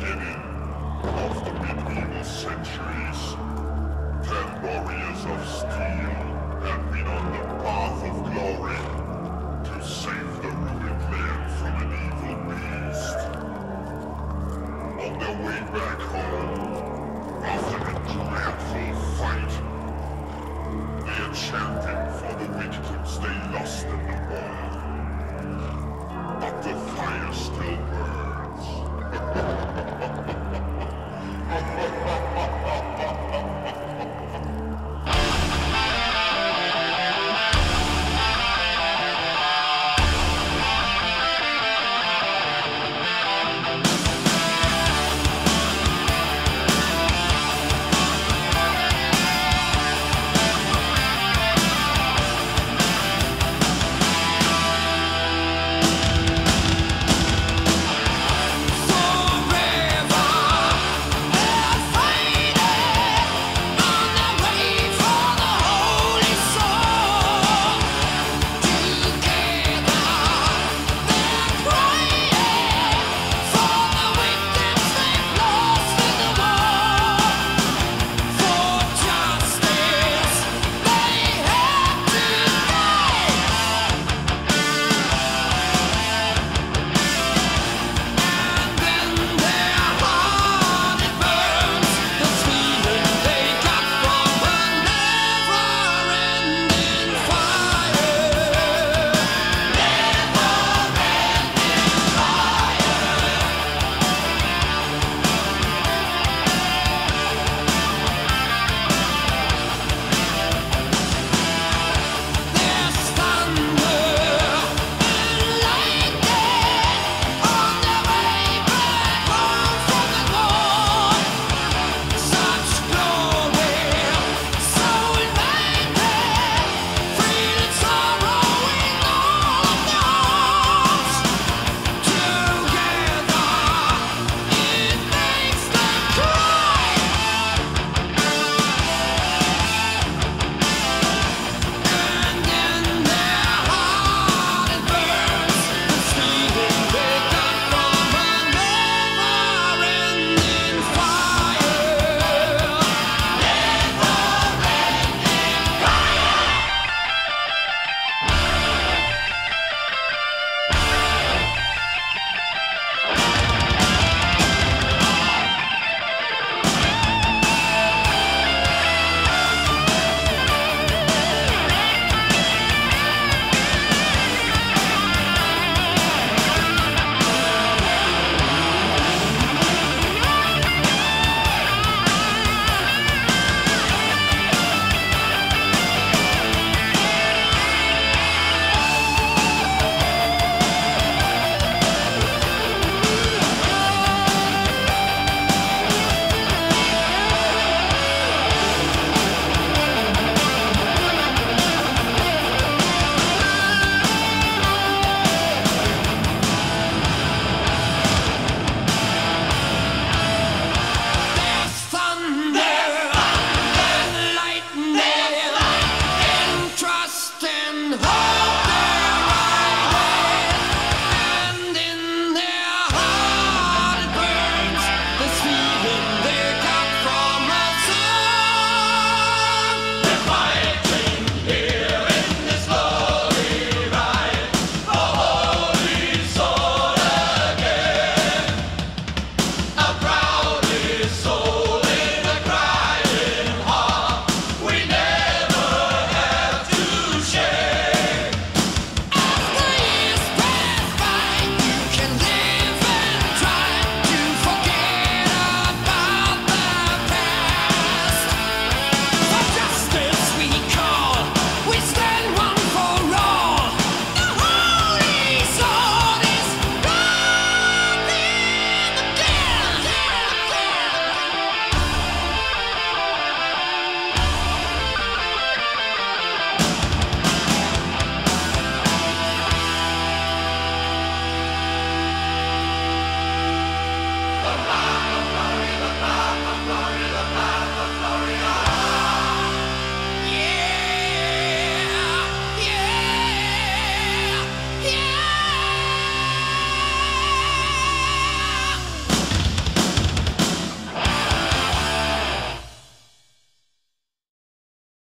beginning of the medieval centuries. Ten warriors of steel had been on the path of glory to save the ruined land from an evil beast. On their way back home, after a dreadful fight, they are chanting for the victims they lost in the war. But the fire still burned.